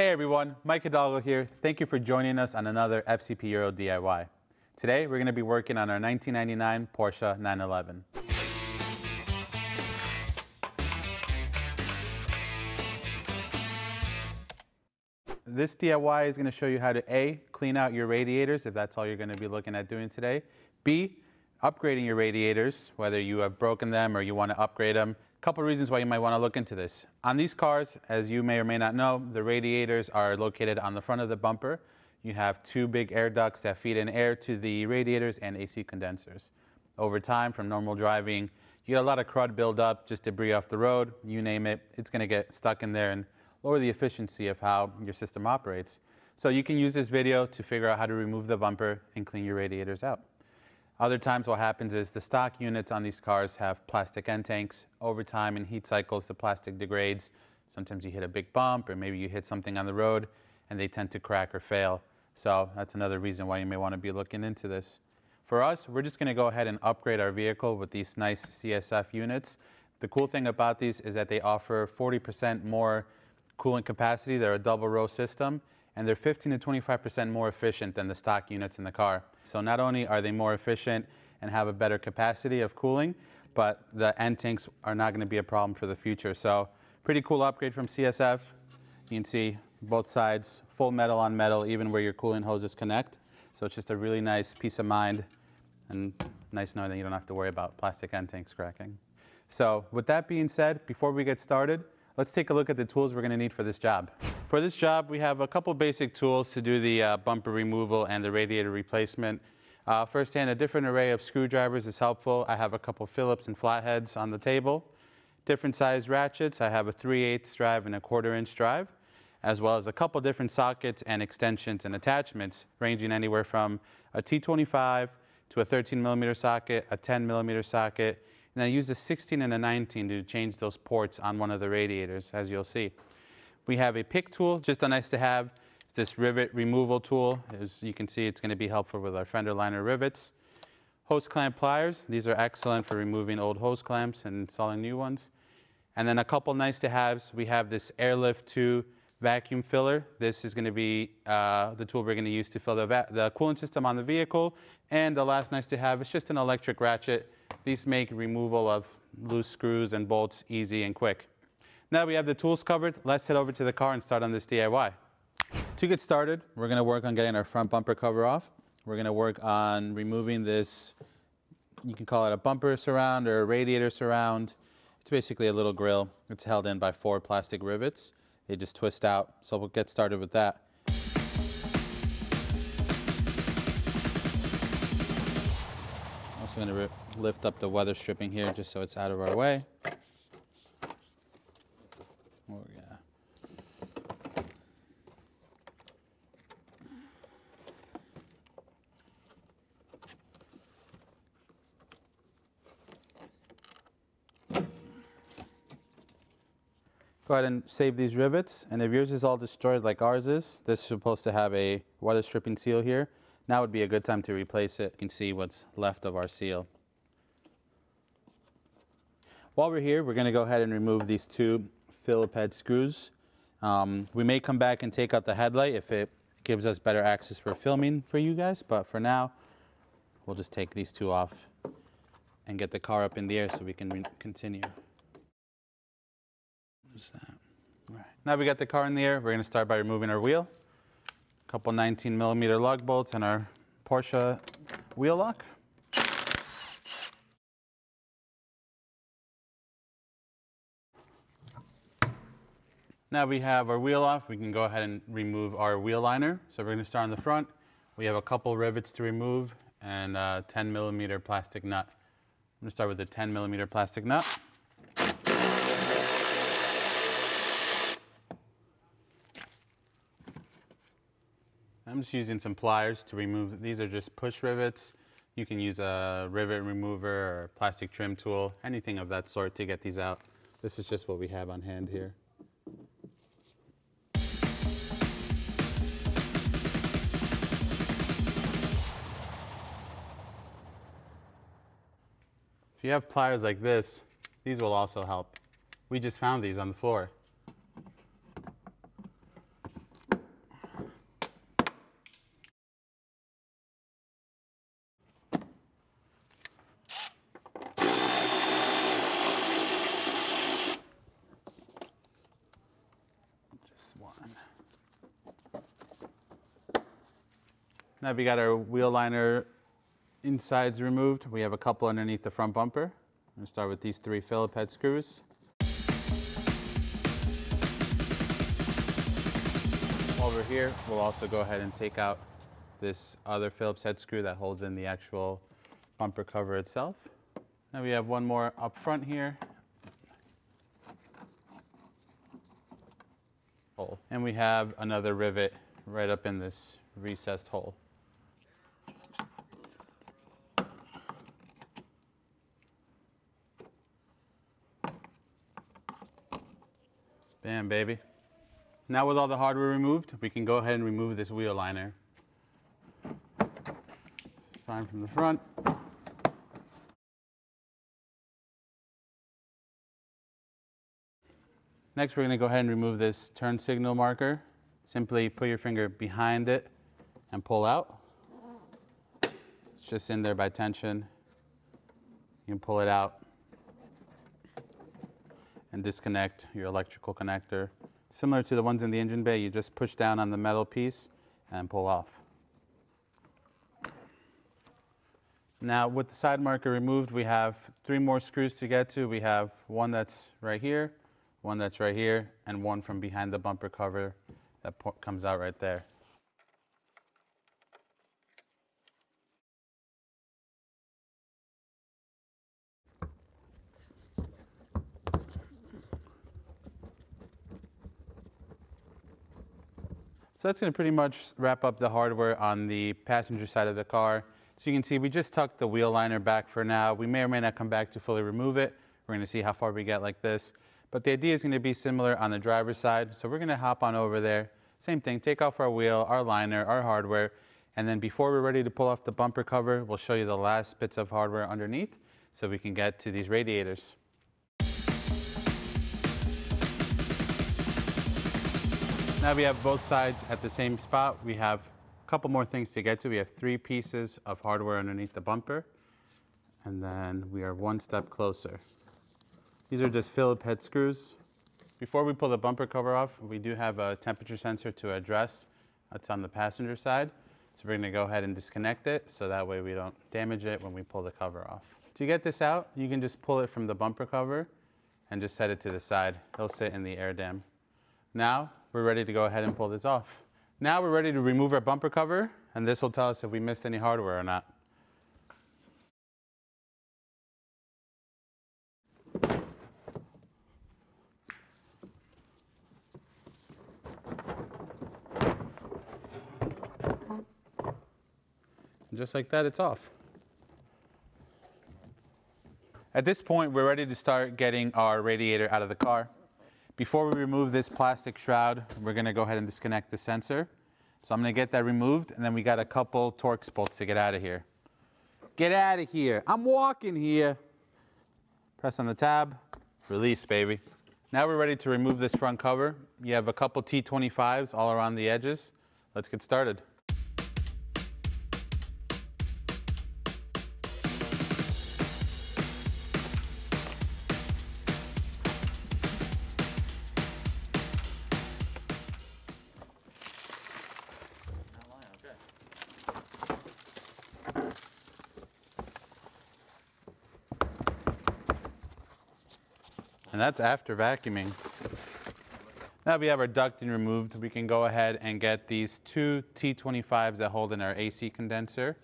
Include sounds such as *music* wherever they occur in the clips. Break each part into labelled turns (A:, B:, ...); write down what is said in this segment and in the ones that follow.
A: Hey everyone, Mike Hidalgo here. Thank you for joining us on another FCP Euro DIY. Today we're going to be working on our 1999 Porsche 911. This DIY is going to show you how to A, clean out your radiators if that's all you're going to be looking at doing today. B, upgrading your radiators, whether you have broken them or you want to upgrade them. Couple reasons why you might want to look into this. On these cars, as you may or may not know, the radiators are located on the front of the bumper. You have two big air ducts that feed in air to the radiators and AC condensers. Over time, from normal driving, you get a lot of crud buildup, just debris off the road, you name it, it's going to get stuck in there and lower the efficiency of how your system operates. So you can use this video to figure out how to remove the bumper and clean your radiators out. Other times what happens is the stock units on these cars have plastic end tanks. Over time in heat cycles, the plastic degrades. Sometimes you hit a big bump or maybe you hit something on the road and they tend to crack or fail. So that's another reason why you may want to be looking into this. For us, we're just going to go ahead and upgrade our vehicle with these nice CSF units. The cool thing about these is that they offer 40% more cooling capacity. They're a double row system and they're 15 to 25% more efficient than the stock units in the car. So not only are they more efficient and have a better capacity of cooling, but the end tanks are not going to be a problem for the future. So pretty cool upgrade from CSF. You can see both sides, full metal on metal, even where your cooling hoses connect. So it's just a really nice peace of mind and nice knowing that you don't have to worry about plastic end tanks cracking. So with that being said, before we get started, let's take a look at the tools we're going to need for this job. For this job, we have a couple basic tools to do the uh, bumper removal and the radiator replacement. Uh, firsthand, a different array of screwdrivers is helpful. I have a couple Phillips and flatheads on the table. Different size ratchets. I have a 3 8 drive and a quarter inch drive, as well as a couple different sockets and extensions and attachments, ranging anywhere from a T25 to a 13 millimeter socket, a 10 millimeter socket, and I use a 16 and a 19 to change those ports on one of the radiators, as you'll see. We have a pick tool, just a nice to have. It's this rivet removal tool. As you can see, it's going to be helpful with our fender liner rivets. Hose clamp pliers. These are excellent for removing old hose clamps and installing new ones. And then a couple nice to haves. We have this Airlift 2 vacuum filler. This is going to be uh, the tool we're going to use to fill the, the cooling system on the vehicle. And the last nice to have is just an electric ratchet. These make removal of loose screws and bolts easy and quick. Now we have the tools covered, let's head over to the car and start on this DIY. To get started, we're gonna work on getting our front bumper cover off. We're gonna work on removing this, you can call it a bumper surround or a radiator surround. It's basically a little grill. It's held in by four plastic rivets. They just twist out, so we'll get started with that. Also gonna lift up the weather stripping here just so it's out of our way. Oh, yeah. Go ahead and save these rivets. And if yours is all destroyed like ours is, this is supposed to have a weather stripping seal here. Now would be a good time to replace it. You can see what's left of our seal. While we're here, we're gonna go ahead and remove these two Phillip head screws. Um, we may come back and take out the headlight if it gives us better access for filming for you guys, but for now, we'll just take these two off and get the car up in the air so we can continue. What's that? All right. Now we got the car in the air, we're going to start by removing our wheel. Couple 19 millimeter lug bolts and our Porsche wheel lock. Now we have our wheel off, we can go ahead and remove our wheel liner. So we're going to start on the front. We have a couple rivets to remove and a 10 millimeter plastic nut. I'm going to start with a 10 millimeter plastic nut. I'm just using some pliers to remove, these are just push rivets. You can use a rivet remover or plastic trim tool, anything of that sort to get these out. This is just what we have on hand here. If you have pliers like this, these will also help. We just found these on the floor. this one. Now we got our wheel liner insides removed. We have a couple underneath the front bumper. I'm gonna start with these three Phillip head screws. Over here, we'll also go ahead and take out this other Phillips head screw that holds in the actual bumper cover itself. Now we have one more up front here. And we have another rivet right up in this recessed hole. Bam, baby. Now with all the hardware removed, we can go ahead and remove this wheel liner. Starting from the front. Next, we're going to go ahead and remove this turn signal marker. Simply put your finger behind it and pull out. It's just in there by tension. You can pull it out and disconnect your electrical connector. Similar to the ones in the engine bay, you just push down on the metal piece and pull off. Now with the side marker removed, we have three more screws to get to. We have one that's right here, one that's right here, and one from behind the bumper cover that comes out right there. So that's going to pretty much wrap up the hardware on the passenger side of the car. So you can see we just tucked the wheel liner back for now. We may or may not come back to fully remove it. We're going to see how far we get like this. But the idea is going to be similar on the driver's side. So we're going to hop on over there. Same thing, take off our wheel, our liner, our hardware. And then before we're ready to pull off the bumper cover, we'll show you the last bits of hardware underneath so we can get to these radiators. Now we have both sides at the same spot. We have a couple more things to get to. We have three pieces of hardware underneath the bumper. And then we are one step closer. These are just Phillip head screws. Before we pull the bumper cover off, we do have a temperature sensor to address. That's on the passenger side. So we're gonna go ahead and disconnect it so that way we don't damage it when we pull the cover off. To get this out, you can just pull it from the bumper cover and just set it to the side. It'll sit in the air dam. Now, we're ready to go ahead and pull this off. Now we're ready to remove our bumper cover, and this will tell us if we missed any hardware or not. And just like that, it's off. At this point, we're ready to start getting our radiator out of the car. Before we remove this plastic shroud, we're gonna go ahead and disconnect the sensor. So I'm gonna get that removed, and then we got a couple Torx bolts to get out of here. Get out of here. I'm walking here. Press on the tab, release, baby. Now we're ready to remove this front cover. You have a couple T25s all around the edges. Let's get started. After vacuuming. Now we have our ducting removed, we can go ahead and get these two T25s that hold in our AC condenser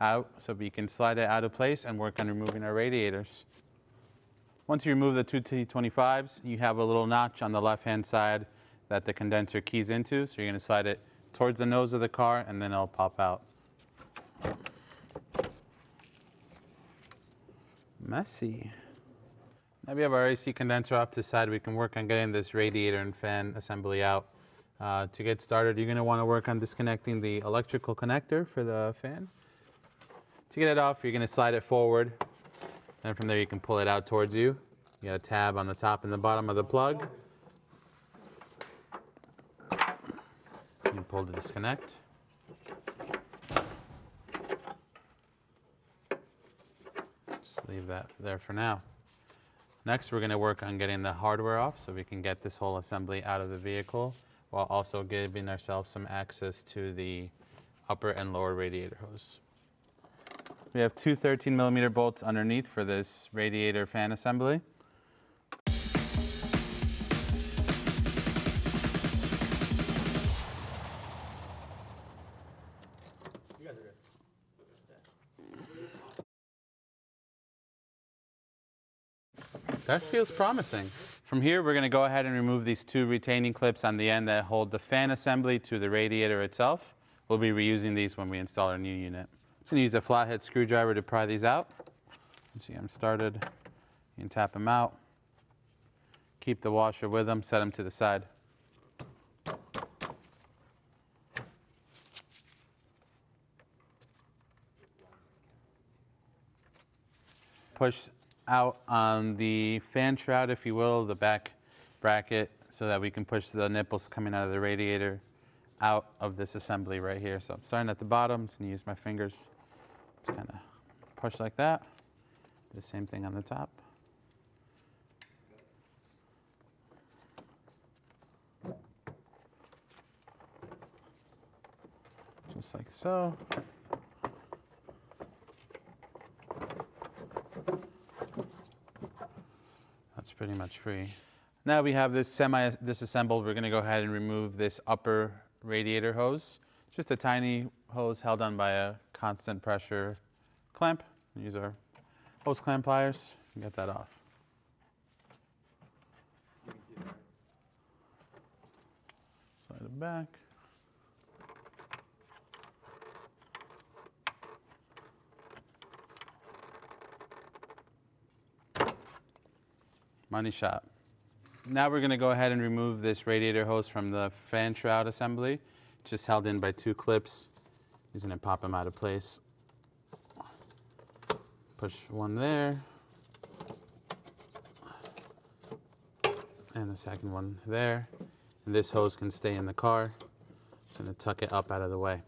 A: out so we can slide it out of place and work on removing our radiators. Once you remove the two T25s, you have a little notch on the left-hand side that the condenser keys into. So you're gonna slide it towards the nose of the car and then it'll pop out. Messy. Now we have our AC condenser up to the side. We can work on getting this radiator and fan assembly out. Uh, to get started, you're going to want to work on disconnecting the electrical connector for the fan. To get it off, you're going to slide it forward. And from there, you can pull it out towards you. You got a tab on the top and the bottom of the plug. You pull to disconnect. Just leave that there for now. Next, we're going to work on getting the hardware off so we can get this whole assembly out of the vehicle while also giving ourselves some access to the upper and lower radiator hose. We have two 13 millimeter bolts underneath for this radiator fan assembly. That feels promising. From here, we're going to go ahead and remove these two retaining clips on the end that hold the fan assembly to the radiator itself. We'll be reusing these when we install our new unit. So use a flathead screwdriver to pry these out. You see them started. You can tap them out. Keep the washer with them, set them to the side. Push out on the fan shroud, if you will, the back bracket, so that we can push the nipples coming out of the radiator out of this assembly right here. So I'm starting at the bottom, just gonna use my fingers to kind of push like that. The same thing on the top. Just like so. Pretty much free. Now we have this semi disassembled. We're gonna go ahead and remove this upper radiator hose. Just a tiny hose held on by a constant pressure clamp. Use our hose clamp pliers and get that off. Slide it back. Money shot. Now we're going to go ahead and remove this radiator hose from the fan shroud assembly, just held in by two clips. Using it pop them out of place. Push one there. And the second one there. And this hose can stay in the car. Just going to tuck it up out of the way.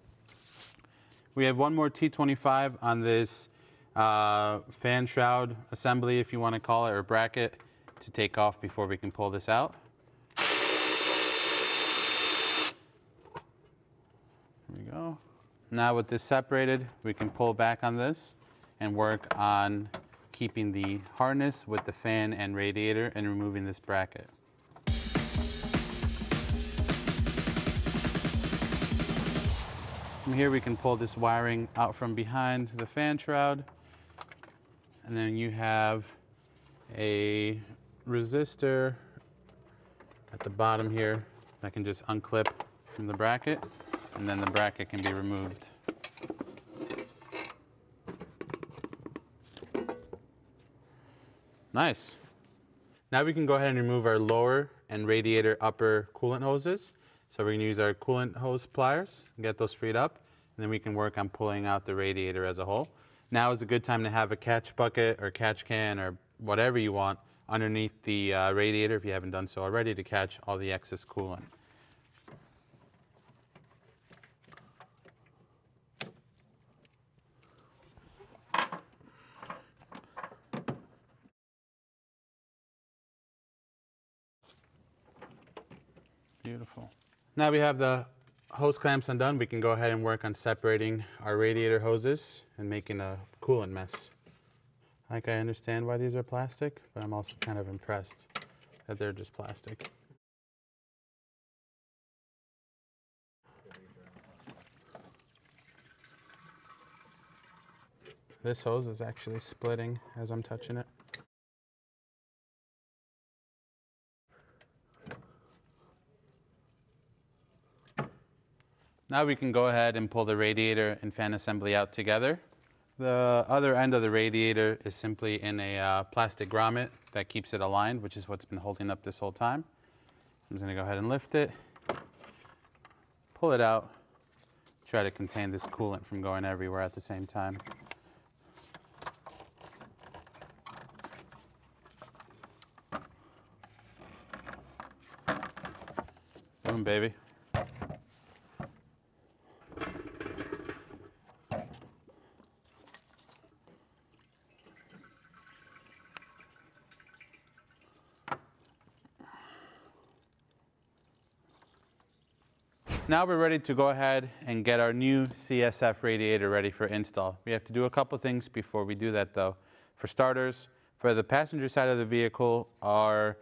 A: We have one more T25 on this uh, fan shroud assembly, if you want to call it, or bracket to take off before we can pull this out. There we go. Now with this separated, we can pull back on this and work on keeping the harness with the fan and radiator and removing this bracket. From here we can pull this wiring out from behind the fan shroud and then you have a resistor at the bottom here that can just unclip from the bracket and then the bracket can be removed. Nice. Now we can go ahead and remove our lower and radiator upper coolant hoses. So we're gonna use our coolant hose pliers and get those freed up. And then we can work on pulling out the radiator as a whole. Now is a good time to have a catch bucket or catch can or whatever you want underneath the uh, radiator if you haven't done so already to catch all the excess coolant. Beautiful. Now we have the hose clamps undone. We can go ahead and work on separating our radiator hoses and making a coolant mess. Like I understand why these are plastic, but I'm also kind of impressed that they're just plastic. This hose is actually splitting as I'm touching it. Now we can go ahead and pull the radiator and fan assembly out together. The other end of the radiator is simply in a uh, plastic grommet that keeps it aligned, which is what's been holding up this whole time. I'm just gonna go ahead and lift it, pull it out, try to contain this coolant from going everywhere at the same time. Boom, baby. Now we're ready to go ahead and get our new CSF radiator ready for install. We have to do a couple things before we do that though. For starters, for the passenger side of the vehicle, our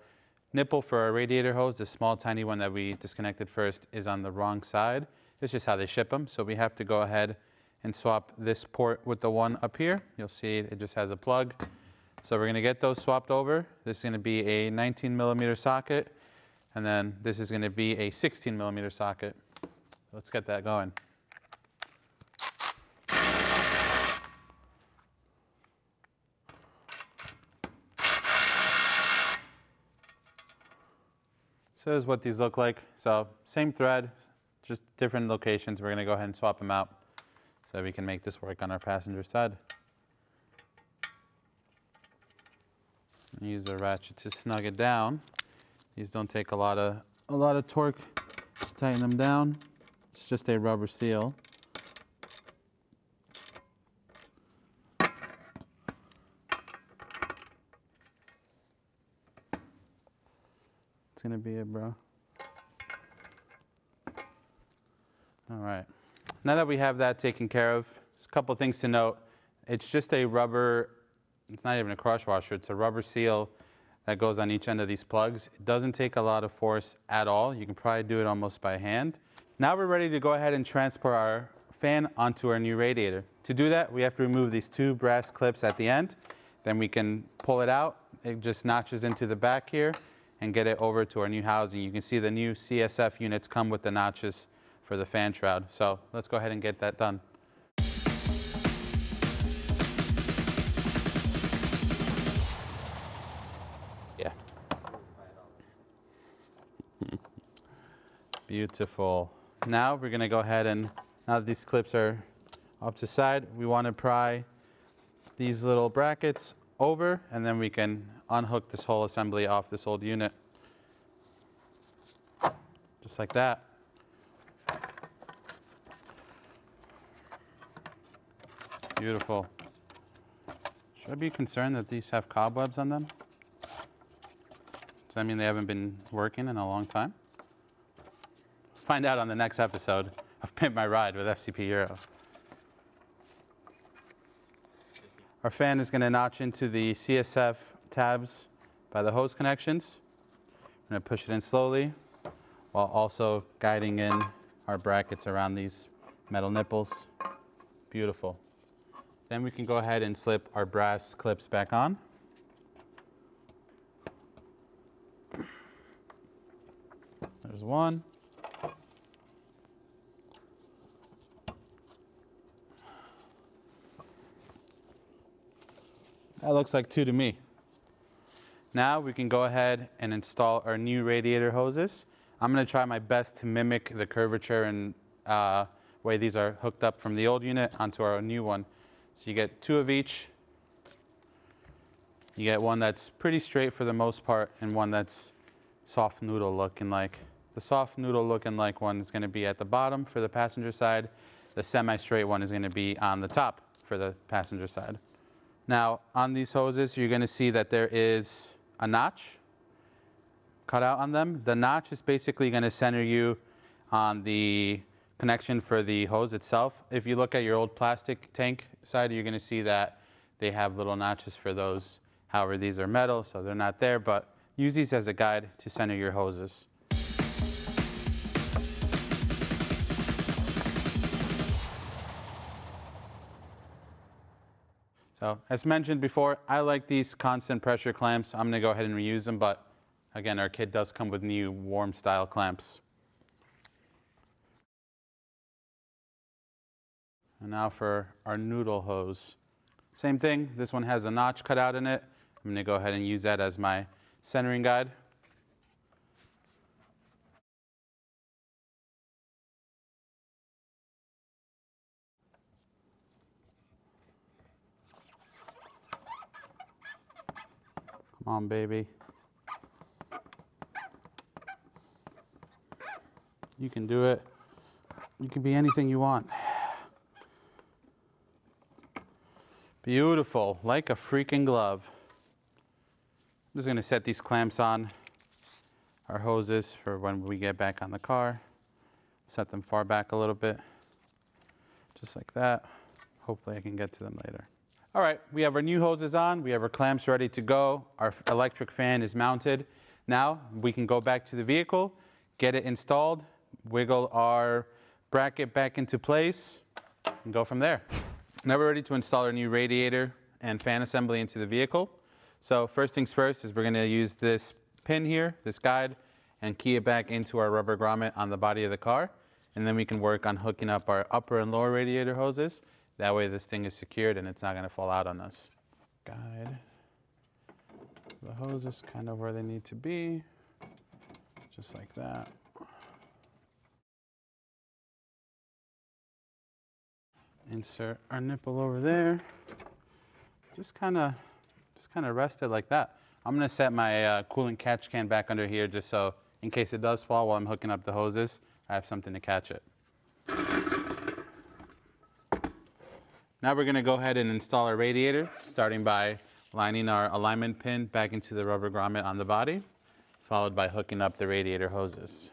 A: nipple for our radiator hose, the small tiny one that we disconnected first, is on the wrong side. It's just how they ship them. So we have to go ahead and swap this port with the one up here. You'll see it just has a plug. So we're gonna get those swapped over. This is gonna be a 19 millimeter socket, and then this is gonna be a 16 millimeter socket. Let's get that going. So this is what these look like. So same thread, just different locations. We're gonna go ahead and swap them out so we can make this work on our passenger side. Use the ratchet to snug it down. These don't take a lot of a lot of torque to tighten them down. It's just a rubber seal. It's gonna be it, bro. All right. Now that we have that taken care of, there's a couple things to note. It's just a rubber, it's not even a crush washer, it's a rubber seal that goes on each end of these plugs. It doesn't take a lot of force at all. You can probably do it almost by hand. Now we're ready to go ahead and transfer our fan onto our new radiator. To do that, we have to remove these two brass clips at the end. Then we can pull it out. It just notches into the back here and get it over to our new housing. You can see the new CSF units come with the notches for the fan shroud. So let's go ahead and get that done. Yeah. *laughs* Beautiful. Now we're gonna go ahead and, now that these clips are up to side, we wanna pry these little brackets over and then we can unhook this whole assembly off this old unit. Just like that. Beautiful. Should I be concerned that these have cobwebs on them? Does that mean they haven't been working in a long time? Find out on the next episode of Pimp My Ride with FCP Euro. Our fan is going to notch into the CSF tabs by the hose connections. I'm going to push it in slowly while also guiding in our brackets around these metal nipples. Beautiful. Then we can go ahead and slip our brass clips back on. There's one. That looks like two to me. Now we can go ahead and install our new radiator hoses. I'm going to try my best to mimic the curvature and uh, way these are hooked up from the old unit onto our new one. So you get two of each. You get one that's pretty straight for the most part and one that's soft noodle looking like. The soft noodle looking like one is going to be at the bottom for the passenger side. The semi-straight one is going to be on the top for the passenger side. Now on these hoses you're going to see that there is a notch cut out on them. The notch is basically going to center you on the connection for the hose itself. If you look at your old plastic tank side, you're gonna see that they have little notches for those. However, these are metal, so they're not there, but use these as a guide to center your hoses. So as mentioned before, I like these constant pressure clamps. I'm gonna go ahead and reuse them, but again, our kit does come with new worm style clamps. And now for our noodle hose. Same thing, this one has a notch cut out in it. I'm gonna go ahead and use that as my centering guide. On, baby. You can do it. You can be anything you want. Beautiful, like a freaking glove. I'm just gonna set these clamps on our hoses for when we get back on the car. Set them far back a little bit, just like that. Hopefully I can get to them later. All right, we have our new hoses on. We have our clamps ready to go. Our electric fan is mounted. Now we can go back to the vehicle, get it installed, wiggle our bracket back into place, and go from there. Now we're ready to install our new radiator and fan assembly into the vehicle. So first things first is we're gonna use this pin here, this guide, and key it back into our rubber grommet on the body of the car. And then we can work on hooking up our upper and lower radiator hoses. That way this thing is secured and it's not gonna fall out on us. Guide the hoses kind of where they need to be, just like that. Insert our nipple over there. Just kind of, just kind of rest it like that. I'm gonna set my uh, coolant catch can back under here just so in case it does fall while I'm hooking up the hoses, I have something to catch it. Now we're gonna go ahead and install our radiator, starting by lining our alignment pin back into the rubber grommet on the body, followed by hooking up the radiator hoses.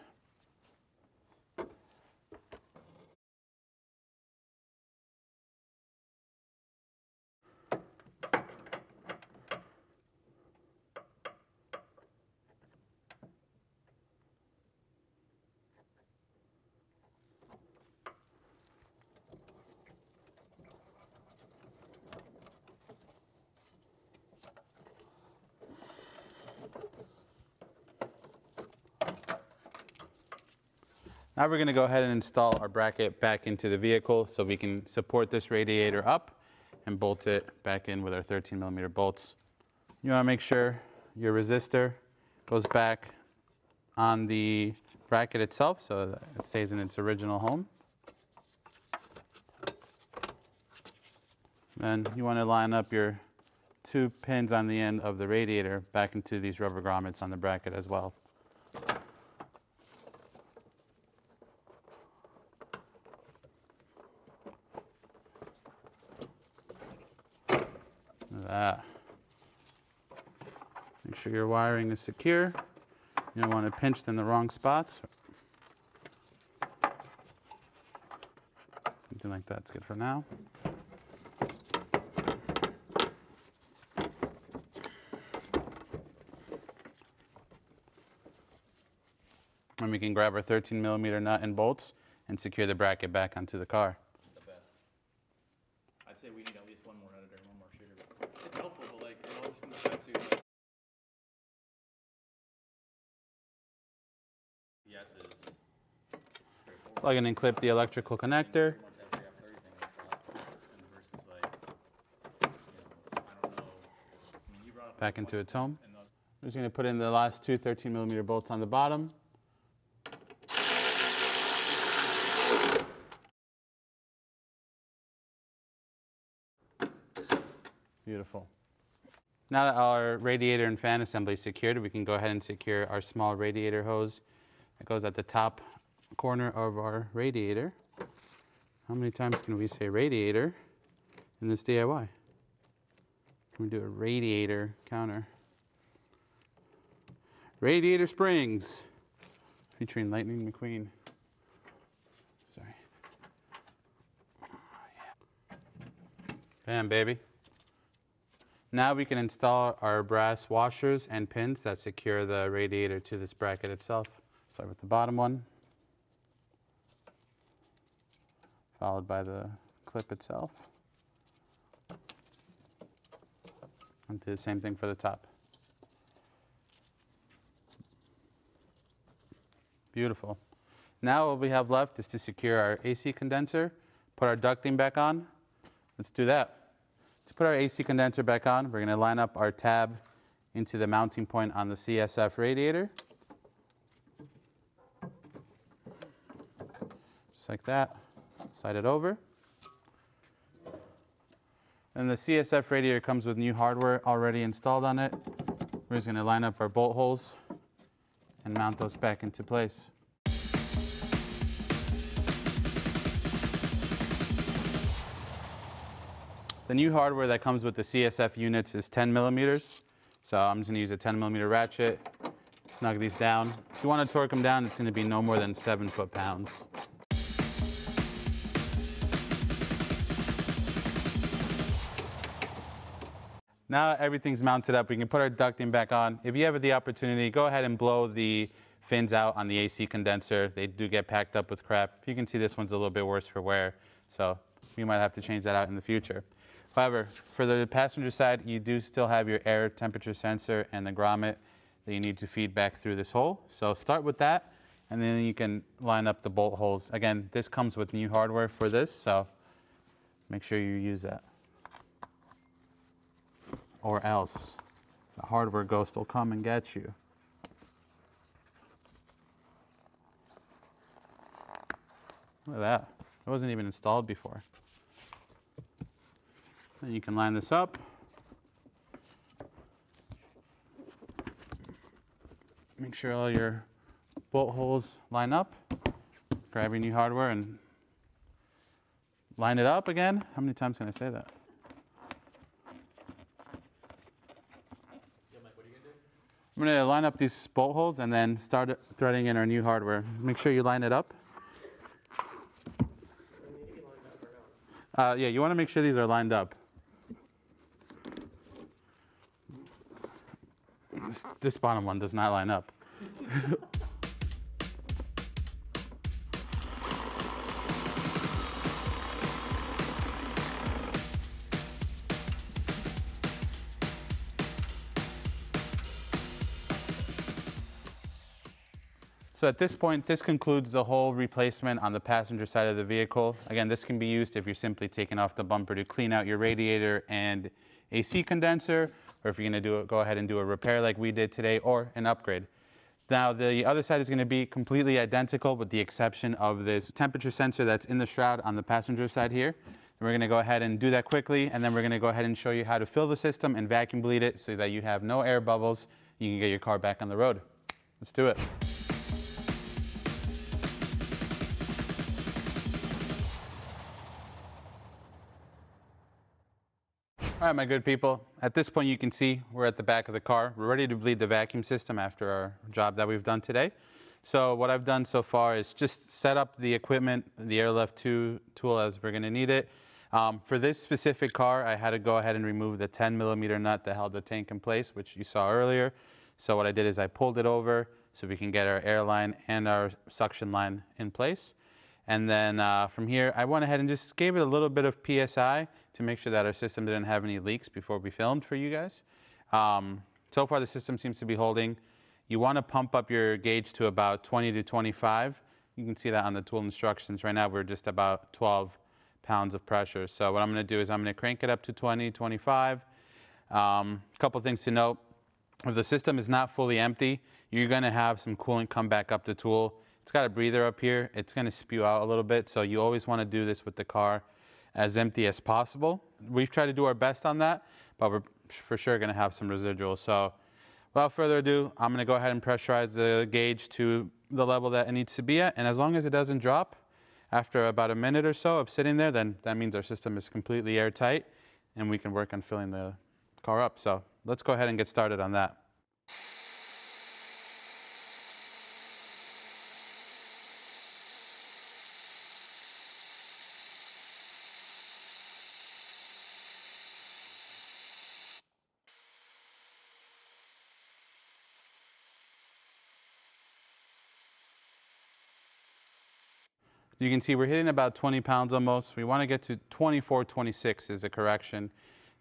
A: Now we're going to go ahead and install our bracket back into the vehicle so we can support this radiator up and bolt it back in with our 13 millimeter bolts. You want to make sure your resistor goes back on the bracket itself so that it stays in its original home. Then you want to line up your two pins on the end of the radiator back into these rubber grommets on the bracket as well. that. Make sure your wiring is secure. You don't want to pinch in the wrong spots. Something like that's good for now. And we can grab our 13 millimeter nut and bolts and secure the bracket back onto the car.
B: I'd say we need at least one more editor, one more shooter. It's helpful, but like, it all just comes back to. Yes is straightforward.
A: Plug in and clip the electrical connector. Back into its home. I'm just going to put in the last two 13 millimeter bolts on the bottom. Beautiful. Now that our radiator and fan assembly is secured, we can go ahead and secure our small radiator hose that goes at the top corner of our radiator. How many times can we say radiator in this DIY? Can we do a radiator counter? Radiator Springs, featuring Lightning McQueen. Sorry. Bam, baby. Now we can install our brass washers and pins that secure the radiator to this bracket itself. Start with the bottom one, followed by the clip itself. And do the same thing for the top. Beautiful. Now what we have left is to secure our AC condenser, put our ducting back on. Let's do that. To put our AC condenser back on, we're going to line up our tab into the mounting point on the CSF radiator. Just like that. Slide it over. And the CSF radiator comes with new hardware already installed on it. We're just going to line up our bolt holes and mount those back into place. The new hardware that comes with the CSF units is 10 millimeters. So I'm just gonna use a 10 millimeter ratchet, snug these down. If you want to torque them down, it's going to be no more than seven foot-pounds. Now everything's mounted up, we can put our ducting back on. If you have the opportunity, go ahead and blow the fins out on the AC condenser. They do get packed up with crap. You can see this one's a little bit worse for wear, so we might have to change that out in the future. However, for the passenger side, you do still have your air temperature sensor and the grommet that you need to feed back through this hole. So start with that, and then you can line up the bolt holes. Again, this comes with new hardware for this, so make sure you use that. Or else the hardware ghost will come and get you. Look at that. It wasn't even installed before. Then you can line this up. Make sure all your bolt holes line up. Grab your new hardware and line it up again. How many times can I say that? I'm going to line up these bolt holes and then start threading in our new hardware. Make sure you line it up. Uh, yeah, you want to make sure these are lined up. This, this bottom one does not line up. *laughs* So at this point, this concludes the whole replacement on the passenger side of the vehicle. Again, this can be used if you're simply taking off the bumper to clean out your radiator and AC condenser, or if you're gonna do it, go ahead and do a repair like we did today, or an upgrade. Now, the other side is gonna be completely identical with the exception of this temperature sensor that's in the shroud on the passenger side here. We're gonna go ahead and do that quickly, and then we're gonna go ahead and show you how to fill the system and vacuum bleed it so that you have no air bubbles. You can get your car back on the road. Let's do it. All right, my good people. At this point, you can see we're at the back of the car. We're ready to bleed the vacuum system after our job that we've done today. So what I've done so far is just set up the equipment, the Airlift 2 tool as we're gonna need it. Um, for this specific car, I had to go ahead and remove the 10 millimeter nut that held the tank in place, which you saw earlier. So what I did is I pulled it over so we can get our air line and our suction line in place. And then uh, from here, I went ahead and just gave it a little bit of PSI to make sure that our system didn't have any leaks before we filmed for you guys. Um, so far, the system seems to be holding. You want to pump up your gauge to about 20 to 25. You can see that on the tool instructions. Right now, we're just about 12 pounds of pressure. So what I'm going to do is I'm going to crank it up to 20, 25. A um, couple things to note. If the system is not fully empty, you're going to have some coolant come back up the tool. It's got a breather up here. It's going to spew out a little bit. So you always want to do this with the car as empty as possible. We've tried to do our best on that, but we're for sure going to have some residual. So without further ado, I'm going to go ahead and pressurize the gauge to the level that it needs to be at. And as long as it doesn't drop after about a minute or so of sitting there, then that means our system is completely airtight and we can work on filling the car up. So let's go ahead and get started on that. You can see we're hitting about 20 pounds almost. We want to get to 24, 26 is the correction.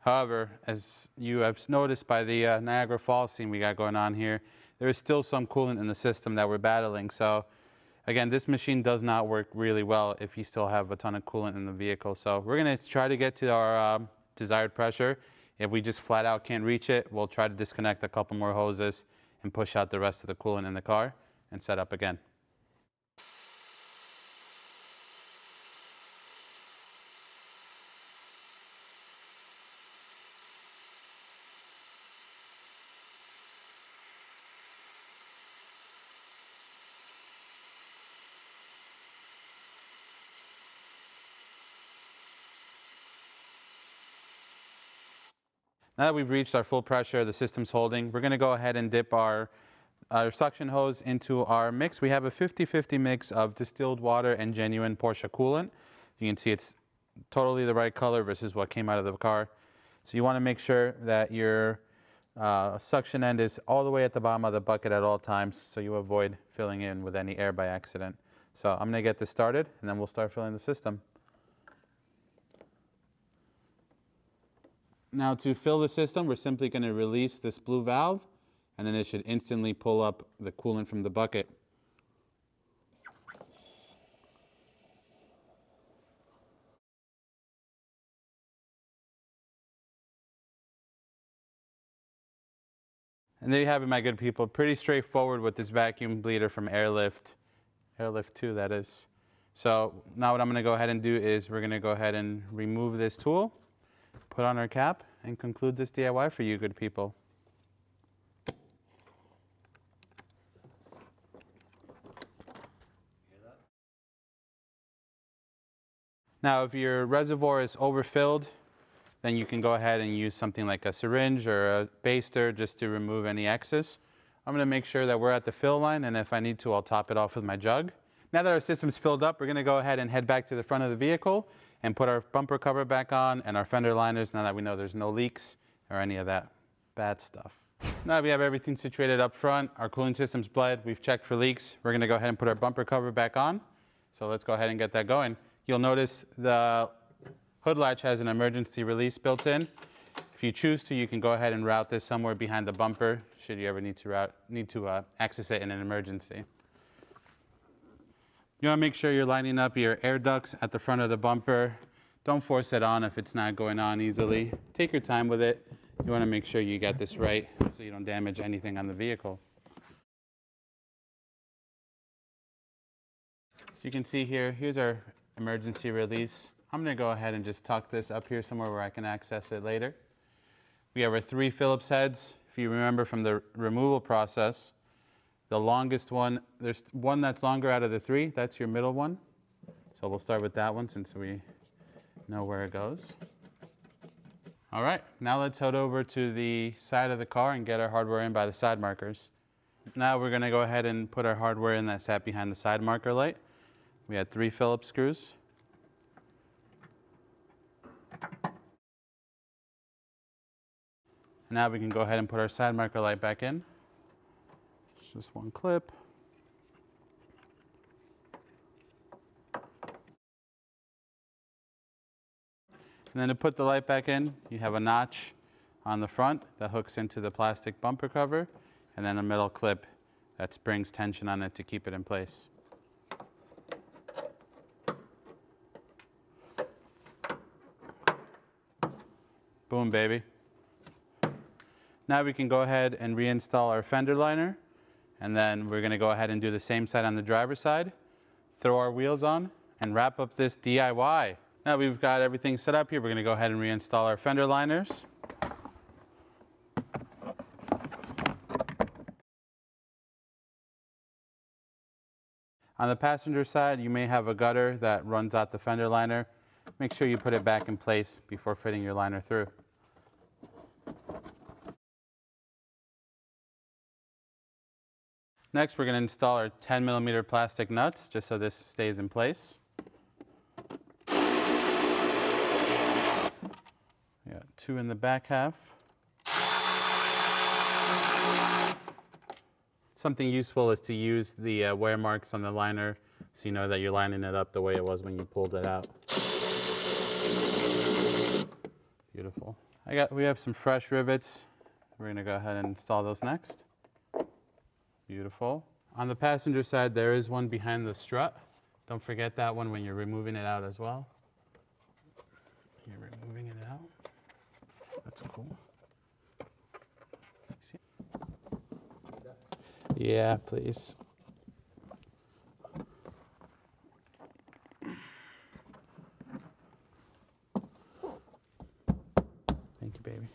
A: However, as you have noticed by the uh, Niagara Falls scene we got going on here, there is still some coolant in the system that we're battling. So again, this machine does not work really well if you still have a ton of coolant in the vehicle. So we're going to try to get to our uh, desired pressure. If we just flat out can't reach it, we'll try to disconnect a couple more hoses and push out the rest of the coolant in the car and set up again. Now that we've reached our full pressure, the system's holding, we're gonna go ahead and dip our our suction hose into our mix. We have a 50-50 mix of distilled water and genuine Porsche coolant. You can see it's totally the right color versus what came out of the car. So you want to make sure that your uh, suction end is all the way at the bottom of the bucket at all times so you avoid filling in with any air by accident. So I'm going to get this started and then we'll start filling the system. Now to fill the system, we're simply going to release this blue valve and then it should instantly pull up the coolant from the bucket. And there you have it, my good people. Pretty straightforward with this vacuum bleeder from Airlift, Airlift 2 that is. So now what I'm gonna go ahead and do is we're gonna go ahead and remove this tool, put on our cap, and conclude this DIY for you good people. Now, if your reservoir is overfilled, then you can go ahead and use something like a syringe or a baster just to remove any excess. I'm gonna make sure that we're at the fill line, and if I need to, I'll top it off with my jug. Now that our system's filled up, we're gonna go ahead and head back to the front of the vehicle and put our bumper cover back on and our fender liners now that we know there's no leaks or any of that bad stuff. Now we have everything situated up front, our cooling system's bled, we've checked for leaks. We're gonna go ahead and put our bumper cover back on. So let's go ahead and get that going. You'll notice the hood latch has an emergency release built in. If you choose to, you can go ahead and route this somewhere behind the bumper should you ever need to, route, need to uh, access it in an emergency. You want to make sure you're lining up your air ducts at the front of the bumper. Don't force it on if it's not going on easily. Take your time with it. You want to make sure you get this right so you don't damage anything on the vehicle. So you can see here, here's our emergency release. I'm going to go ahead and just tuck this up here somewhere where I can access it later. We have our three Phillips heads. If you remember from the removal process, the longest one, there's one that's longer out of the three. That's your middle one. So we'll start with that one since we know where it goes. All right, now let's head over to the side of the car and get our hardware in by the side markers. Now we're gonna go ahead and put our hardware in that sat behind the side marker light. We had three Phillips screws. Now we can go ahead and put our side marker light back in. Just one clip. And then to put the light back in, you have a notch on the front that hooks into the plastic bumper cover, and then a metal clip that springs tension on it to keep it in place. Boom, baby. Now we can go ahead and reinstall our fender liner. And then we're gonna go ahead and do the same side on the driver's side, throw our wheels on, and wrap up this DIY. Now we've got everything set up here, we're gonna go ahead and reinstall our fender liners. On the passenger side, you may have a gutter that runs out the fender liner. Make sure you put it back in place before fitting your liner through. Next, we're going to install our 10 millimeter plastic nuts, just so this stays in place. We got two in the back half. Something useful is to use the uh, wear marks on the liner so you know that you're lining it up the way it was when you pulled it out. Beautiful. I got, we have some fresh rivets. We're going to go ahead and install those next. Beautiful. On the passenger side, there is one behind the strut. Don't forget that one when you're removing it out as well. You're removing it out. That's cool. See? Yeah, please. Thank you, baby.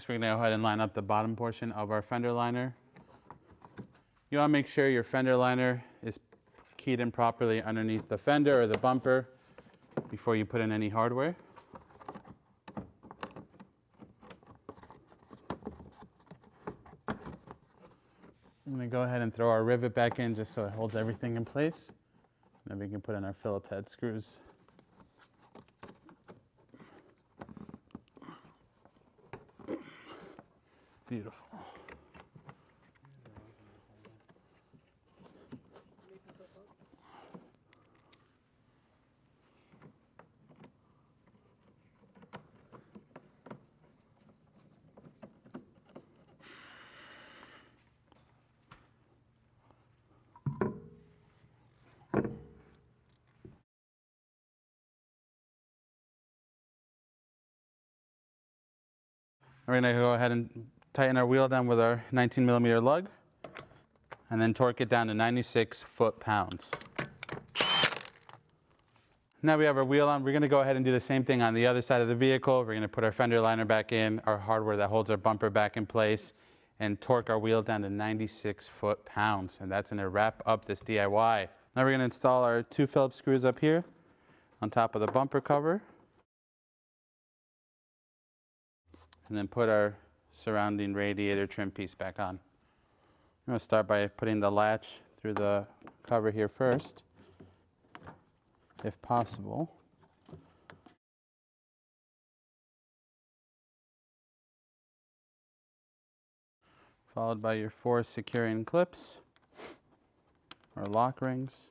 A: Next, we're to go ahead and line up the bottom portion of our fender liner You want to make sure your fender liner is keyed in properly underneath the fender or the bumper before you put in any hardware. I'm going to go ahead and throw our rivet back in just so it holds everything in place. Then we can put in our Phillip head screws. Beautiful. Gonna go ahead and tighten our wheel down with our 19 millimeter lug and then torque it down to 96 foot-pounds. Now we have our wheel on, we're gonna go ahead and do the same thing on the other side of the vehicle. We're gonna put our fender liner back in, our hardware that holds our bumper back in place, and torque our wheel down to 96 foot-pounds. And that's gonna wrap up this DIY. Now we're gonna install our two Phillips screws up here on top of the bumper cover. and then put our surrounding radiator trim piece back on. I'm going to start by putting the latch through the cover here first, if possible. Followed by your four securing clips or lock rings.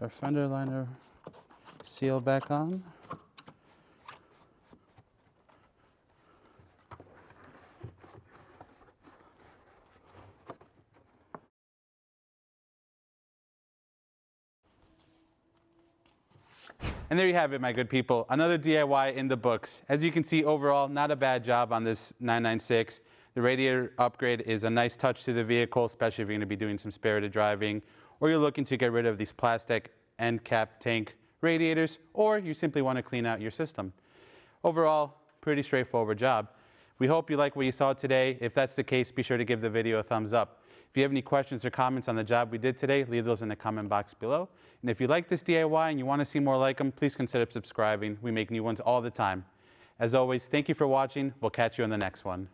A: Our fender liner seal back on. And there you have it, my good people. Another DIY in the books. As you can see, overall, not a bad job on this 996. The radiator upgrade is a nice touch to the vehicle, especially if you're going to be doing some spirited driving or you're looking to get rid of these plastic end cap tank radiators, or you simply want to clean out your system. Overall, pretty straightforward job. We hope you like what you saw today. If that's the case, be sure to give the video a thumbs up. If you have any questions or comments on the job we did today, leave those in the comment box below. And if you like this DIY and you want to see more like them, please consider subscribing. We make new ones all the time. As always, thank you for watching. We'll catch you on the next one.